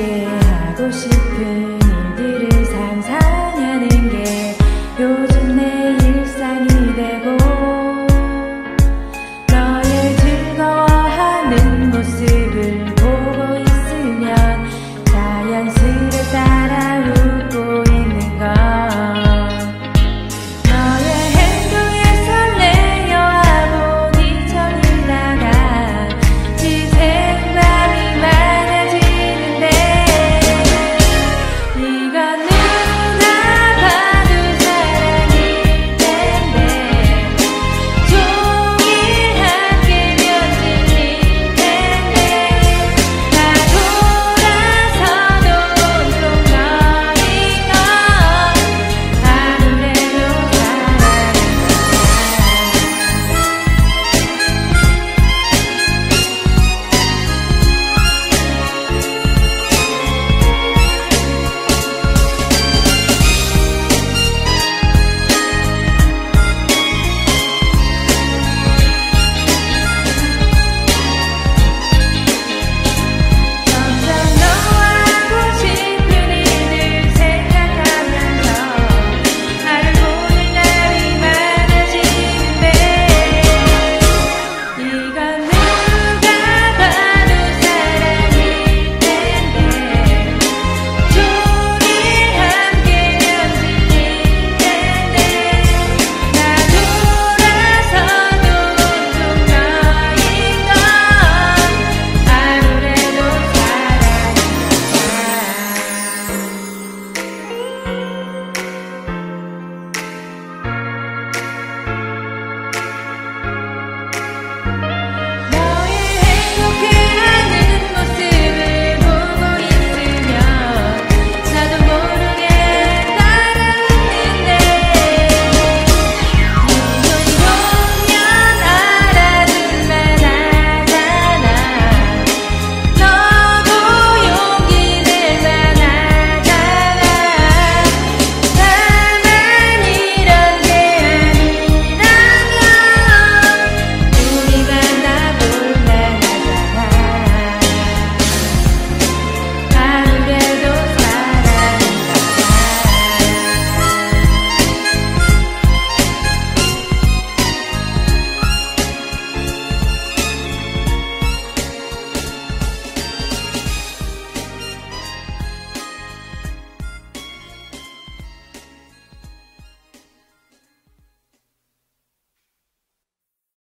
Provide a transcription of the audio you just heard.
함께 하고 싶은